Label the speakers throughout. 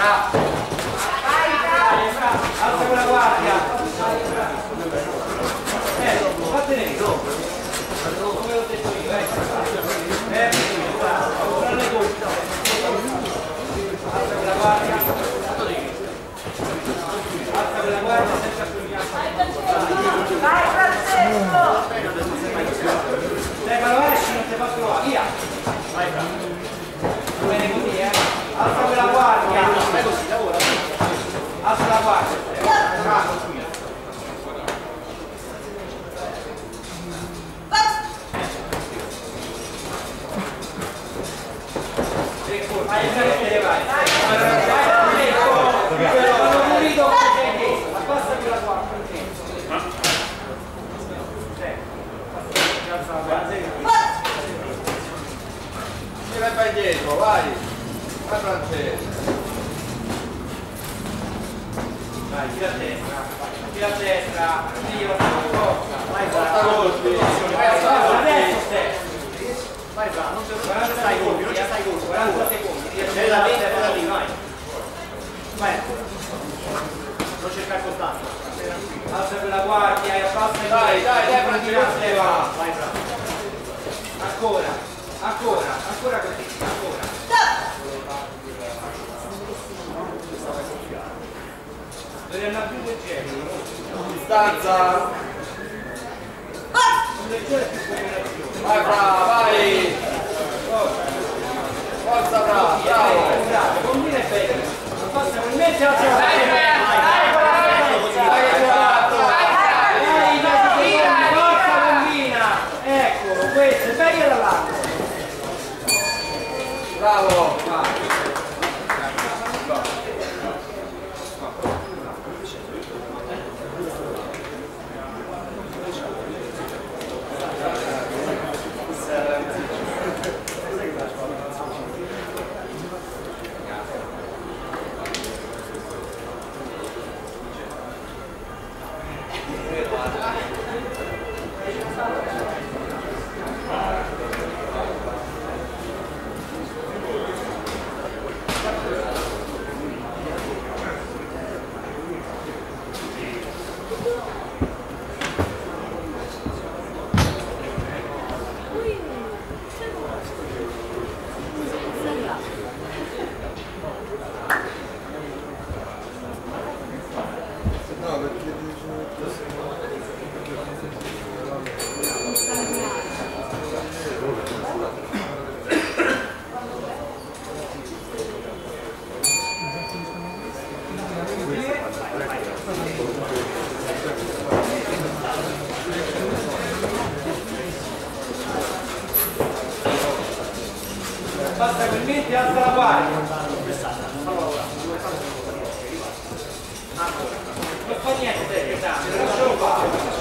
Speaker 1: Bravo. Alza quella guardia. Eh, vattene dopo. Come l'ho detto io, eh. Eh, bravo. Prende tutto. Alza quella guardia. Alza quella guardia senza più
Speaker 2: Vai Francesco!
Speaker 1: Stefano esci, non ti fa trovare, via! Vai bravo! Bene così, eh! Alza quella guardia! Fai così, lavora! Alza la guardia! Bravo! Vai, vai, te ne vai! Vai, vai, vai! Quando pulito,
Speaker 3: Vai, vai vai. Vai Francesco.
Speaker 1: Vai, tira a destra, tira a destra, tira, forza, vai, stesso,
Speaker 4: Vai bravo, non c'è
Speaker 1: 40
Speaker 4: stai stai colpi.
Speaker 1: 40 secondi,
Speaker 4: Sei da lì,
Speaker 1: vai,
Speaker 4: Vai. Non cercare costanza.
Speaker 1: alza quella guardia e abbassa
Speaker 3: Dai, dai, dai,
Speaker 4: Vai bravo.
Speaker 1: ancora, ancora, ancora così, ancora, devi andare più leggero,
Speaker 3: Distanza.
Speaker 1: leggero
Speaker 3: Vai bravo, vai. Forza bravo, bravo.
Speaker 1: bravo, combina e bene, abbassa quel mezzo e alza la
Speaker 3: Vai che ce l'ha,
Speaker 1: Dai, dai, dai, forza combina! Eccolo, questo è meglio dall'altro.
Speaker 3: bravo. No, perché
Speaker 1: Basta quel mente alza la guardia. Non fa niente, esatto, lascialo fare,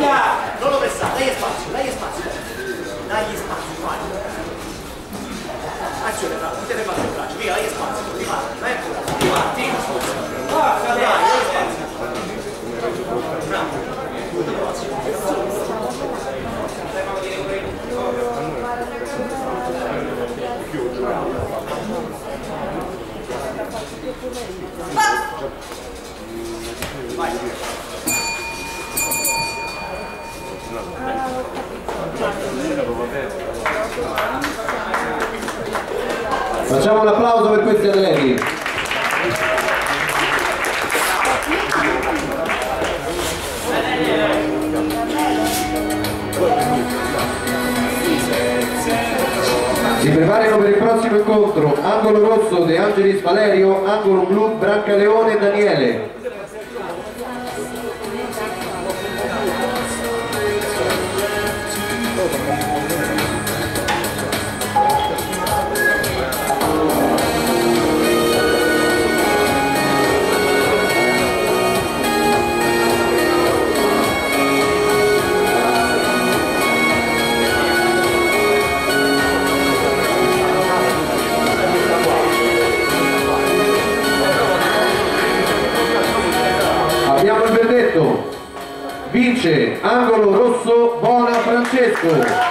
Speaker 1: ti non lo
Speaker 4: pensate lei spazio
Speaker 1: lei spazio dagli
Speaker 4: spazio vai azione bravo
Speaker 1: tutte le battute Vai.
Speaker 5: Facciamo un applauso per questi atleti. Prossimo incontro. Angolo rosso De Angelis Valerio, angolo blu Brancaleone Daniele. Vince angolo rosso Bona Francesco.